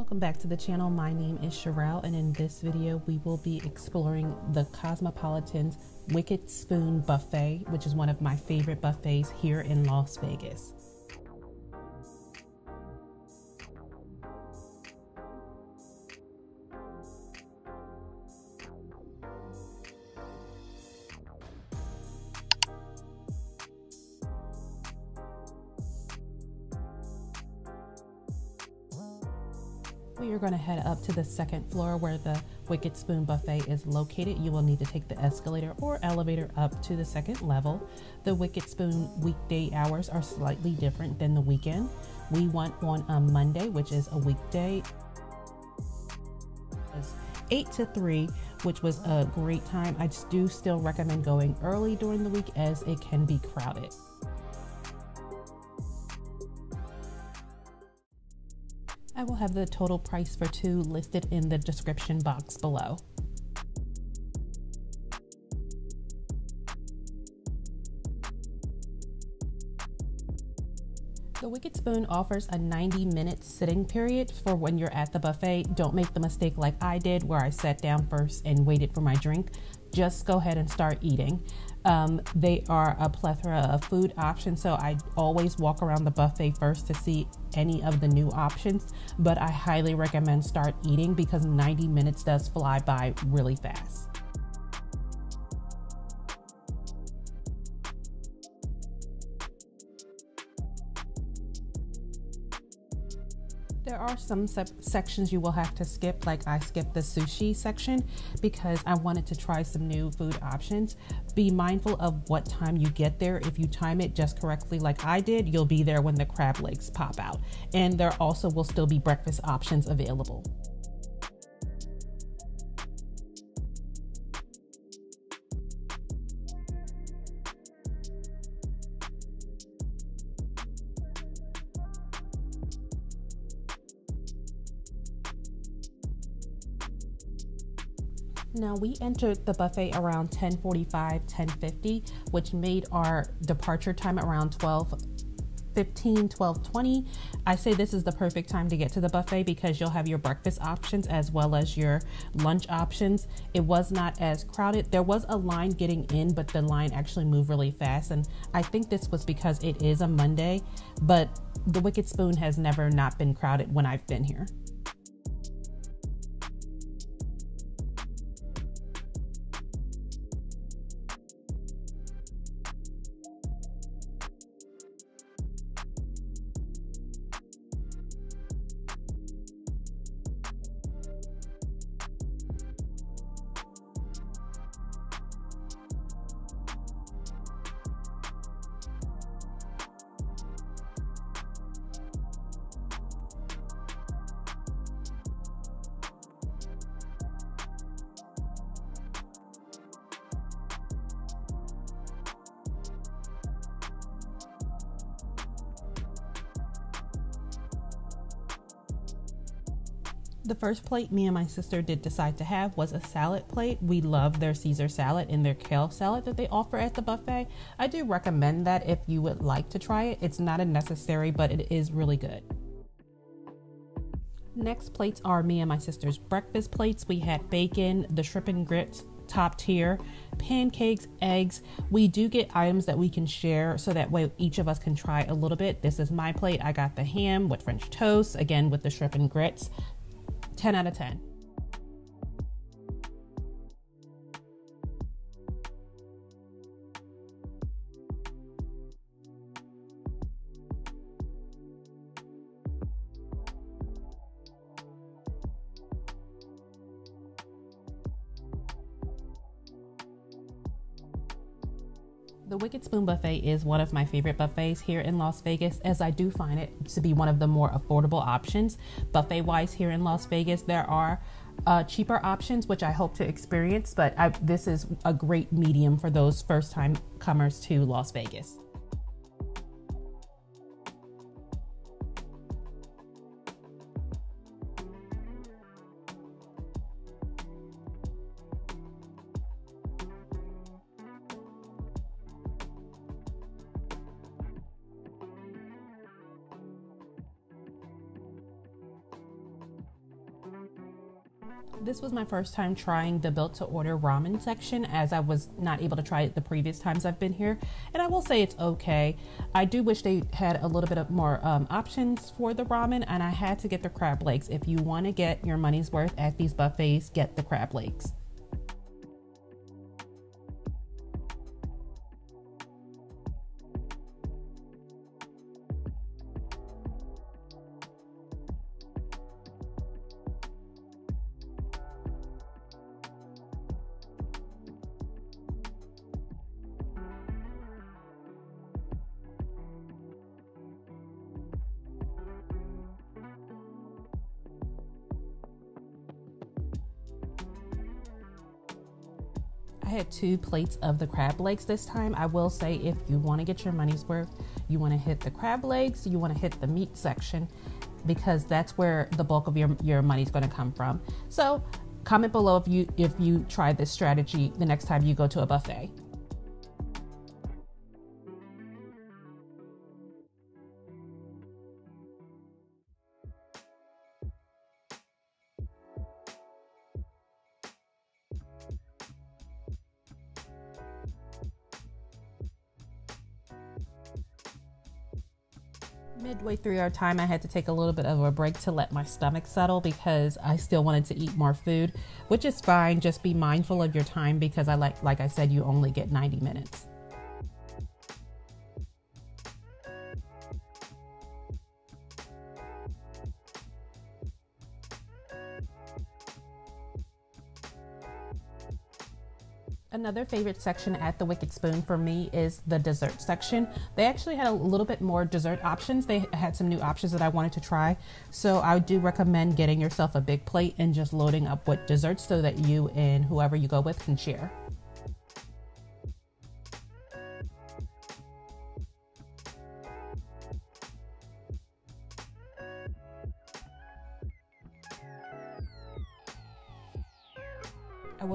Welcome back to the channel. My name is Sharelle, and in this video, we will be exploring the Cosmopolitan's Wicked Spoon Buffet, which is one of my favorite buffets here in Las Vegas. Are going to head up to the second floor where the Wicked Spoon Buffet is located. You will need to take the escalator or elevator up to the second level. The Wicked Spoon weekday hours are slightly different than the weekend. We went on a Monday, which is a weekday. 8 to 3, which was a great time. I just do still recommend going early during the week as it can be crowded. I will have the total price for two listed in the description box below. The Wicked Spoon offers a 90 minute sitting period for when you're at the buffet. Don't make the mistake like I did where I sat down first and waited for my drink. Just go ahead and start eating. Um, they are a plethora of food options, so I always walk around the buffet first to see any of the new options. But I highly recommend start eating because 90 minutes does fly by really fast. There are some sections you will have to skip, like I skipped the sushi section because I wanted to try some new food options. Be mindful of what time you get there. If you time it just correctly, like I did, you'll be there when the crab legs pop out. And there also will still be breakfast options available. Now we entered the buffet around 10:45, 10:50, which made our departure time around 12 15 12 20 i say this is the perfect time to get to the buffet because you'll have your breakfast options as well as your lunch options. It was not as crowded. There was a line getting in but the line actually moved really fast. And i think this was because it is a monday but the wicked spoon has never not been crowded when i've been here The first plate me and my sister did decide to have was a salad plate. We love their Caesar salad and their kale salad that they offer at the buffet. I do recommend that if you would like to try it. It's not a necessary, but it is really good. Next plates are me and my sister's breakfast plates. We had bacon, the shrimp and grits, top tier, pancakes, eggs. We do get items that we can share so that way each of us can try a little bit. This is my plate. I got the ham with French toast, again with the shrimp and grits. 10 out of 10. The Wicked Spoon Buffet is one of my favorite buffets here in Las Vegas, as I do find it to be one of the more affordable options. Buffet wise, here in Las Vegas, there are uh, cheaper options, which I hope to experience, but I, this is a great medium for those first time comers to Las Vegas. This was my first time trying the built to order ramen section as I was not able to try it the previous times I've been here. And I will say it's okay. I do wish they had a little bit of more um, options for the ramen, and I had to get the crab legs. If you want to get your money's worth at these buffets, get the crab legs. Had two plates of the crab legs this time. I will say if you want to get your money's worth, you want to hit the crab legs, you want to hit the meat section because that's where the bulk of your, your money's going to come from. So comment below if you if you try this strategy the next time you go to a buffet. Midway through our time, I had to take a little bit of a break to let my stomach settle because I still wanted to eat more food, which is fine. Just be mindful of your time because I like, like I said, you only get 90 minutes. Another favorite section at the Wicked Spoon for me is the dessert section. They actually had a little bit more dessert options. They had some new options that I wanted to try. So I do recommend getting yourself a big plate and just loading up with desserts so that you and whoever you go with can share.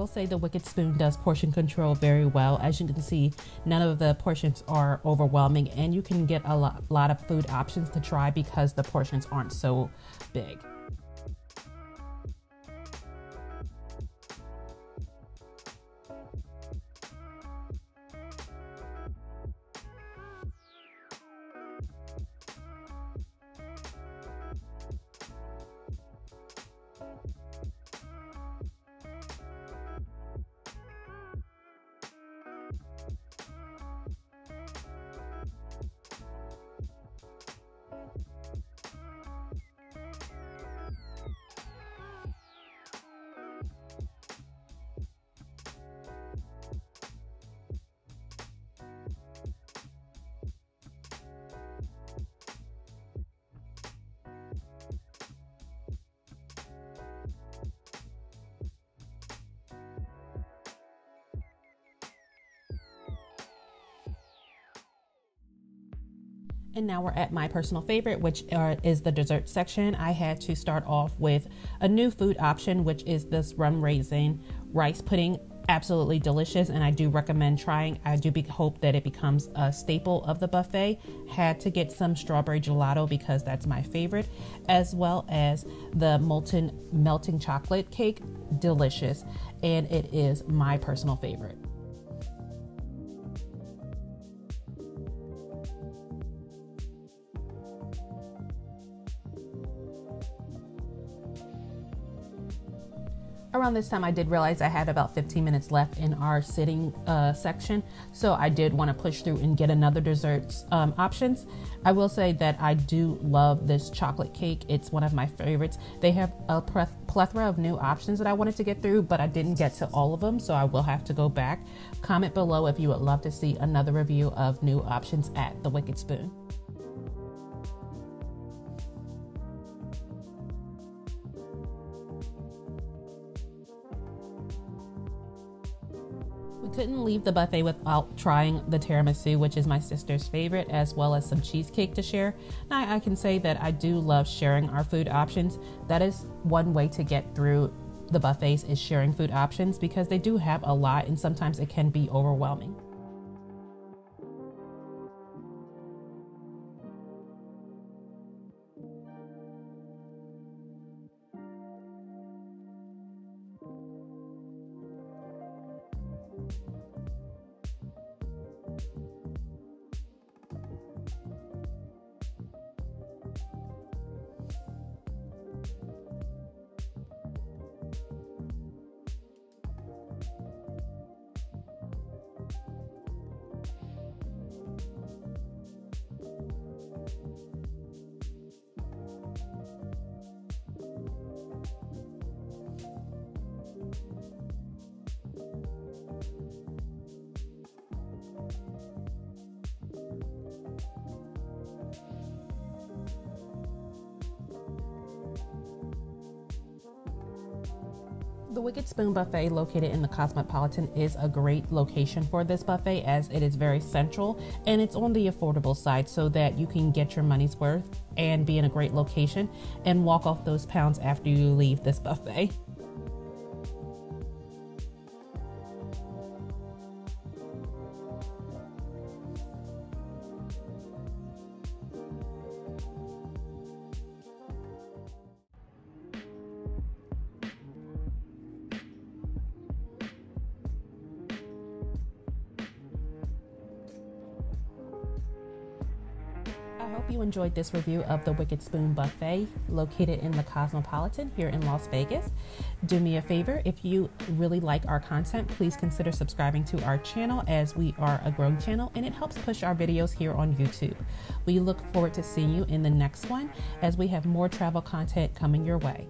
Will say the Wicked Spoon does portion control very well. As you can see, none of the portions are overwhelming, and you can get a lot, lot of food options to try because the portions aren't so big. And now we're at my personal favorite, which are, is the dessert section. I had to start off with a new food option, which is this rum raisin rice pudding. Absolutely delicious, and I do recommend trying. I do be, hope that it becomes a staple of the buffet. Had to get some strawberry gelato because that's my favorite, as well as the molten melting chocolate cake. Delicious, and it is my personal favorite. Around this time, I did realize I had about 15 minutes left in our sitting uh, section. So I did want to push through and get another desserts um, options. I will say that I do love this chocolate cake. It's one of my favorites. They have a plethora of new options that I wanted to get through, but I didn't get to all of them. So I will have to go back. Comment below if you would love to see another review of new options at the Wicked Spoon. We couldn't leave the buffet without trying the tiramisu, which is my sister's favorite, as well as some cheesecake to share. Now, I can say that I do love sharing our food options. That is one way to get through the buffets is sharing food options because they do have a lot and sometimes it can be overwhelming. The Wicked Spoon Buffet, located in the Cosmopolitan, is a great location for this buffet as it is very central and it's on the affordable side so that you can get your money's worth and be in a great location and walk off those pounds after you leave this buffet. Hope you enjoyed this review of the Wicked Spoon Buffet located in the Cosmopolitan here in Las Vegas. Do me a favor, if you really like our content, please consider subscribing to our channel as we are a growing channel and it helps push our videos here on YouTube. We look forward to seeing you in the next one as we have more travel content coming your way.